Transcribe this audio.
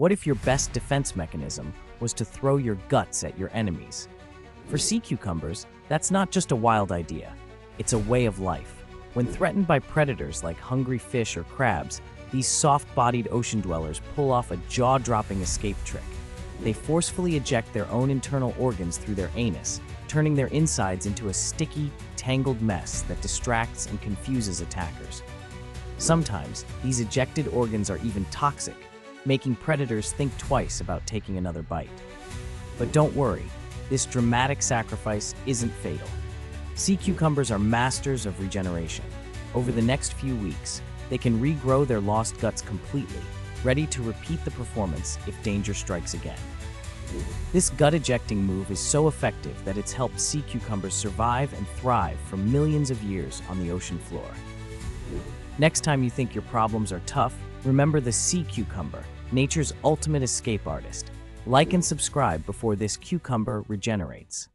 What if your best defense mechanism was to throw your guts at your enemies? For sea cucumbers, that's not just a wild idea. It's a way of life. When threatened by predators like hungry fish or crabs, these soft-bodied ocean dwellers pull off a jaw-dropping escape trick. They forcefully eject their own internal organs through their anus, turning their insides into a sticky, tangled mess that distracts and confuses attackers. Sometimes, these ejected organs are even toxic, making predators think twice about taking another bite. But don't worry, this dramatic sacrifice isn't fatal. Sea cucumbers are masters of regeneration. Over the next few weeks, they can regrow their lost guts completely, ready to repeat the performance if danger strikes again. This gut ejecting move is so effective that it's helped sea cucumbers survive and thrive for millions of years on the ocean floor. Next time you think your problems are tough, remember the sea cucumber, nature's ultimate escape artist. Like and subscribe before this cucumber regenerates.